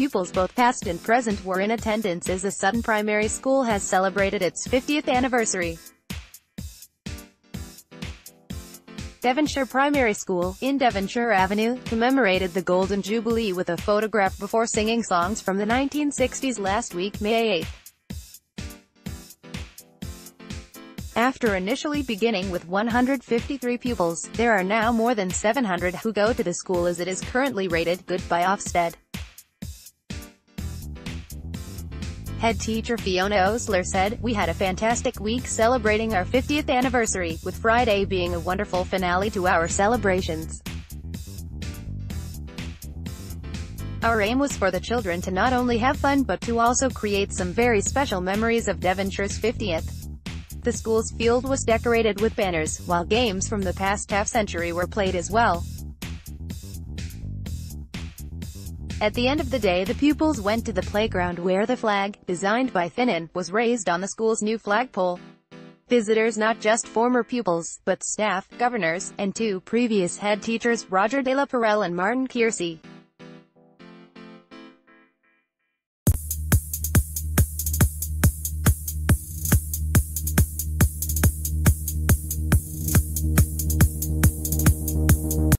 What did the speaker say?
pupils both past and present were in attendance as the Sutton Primary School has celebrated its 50th anniversary. Devonshire Primary School, in Devonshire Avenue, commemorated the Golden Jubilee with a photograph before singing songs from the 1960s last week, May 8. After initially beginning with 153 pupils, there are now more than 700 who go to the school as it is currently rated good by Ofsted. Head teacher Fiona Oastler said, We had a fantastic week celebrating our 50th anniversary, with Friday being a wonderful finale to our celebrations. Our aim was for the children to not only have fun but to also create some very special memories of Devonshire's 50th. The school's field was decorated with banners, while games from the past half-century were played as well. At the end of the day the pupils went to the playground where the flag, designed by Finnan, was raised on the school's new flagpole. Visitors not just former pupils, but staff, governors, and two previous head teachers, Roger de la Perelle and Martin Kiersey,